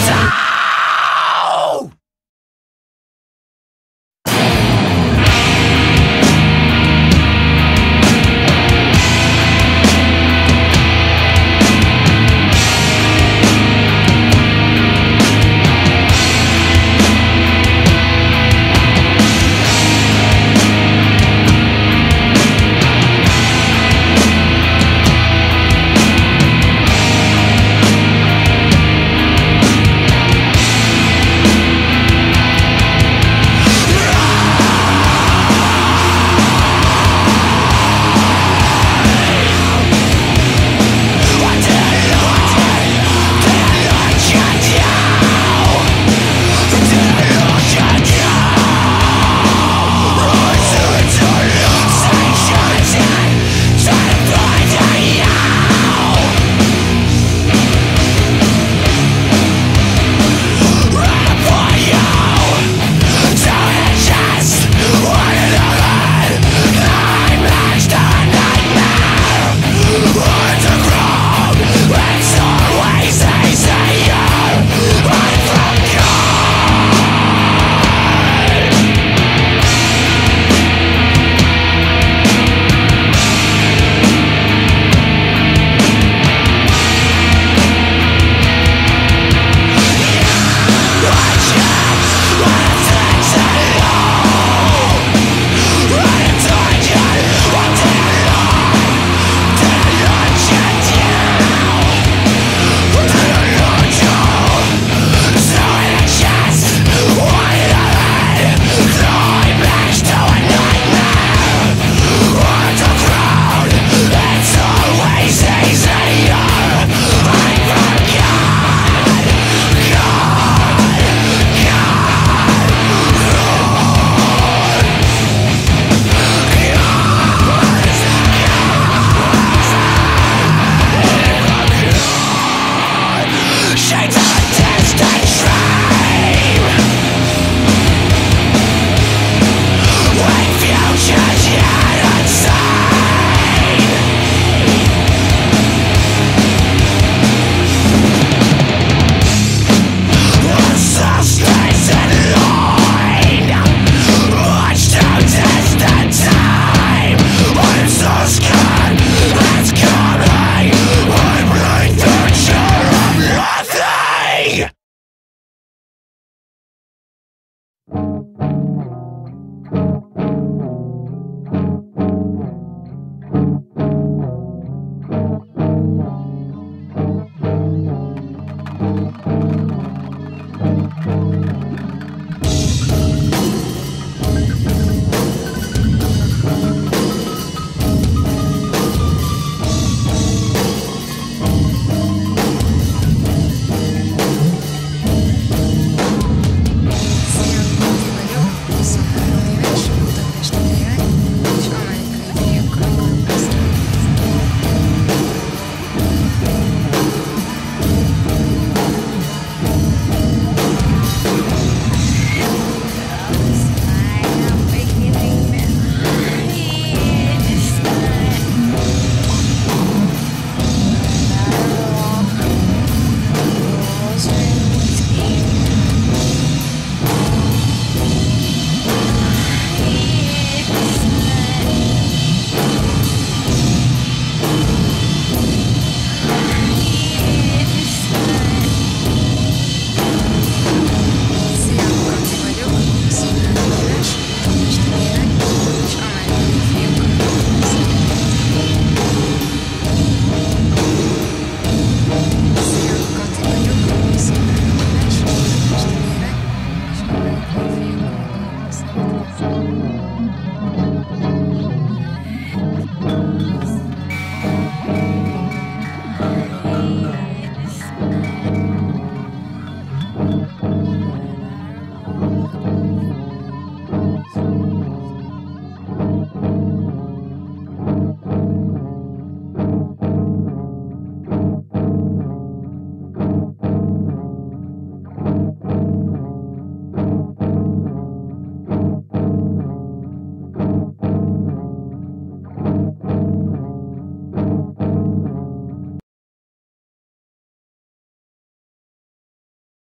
Utah!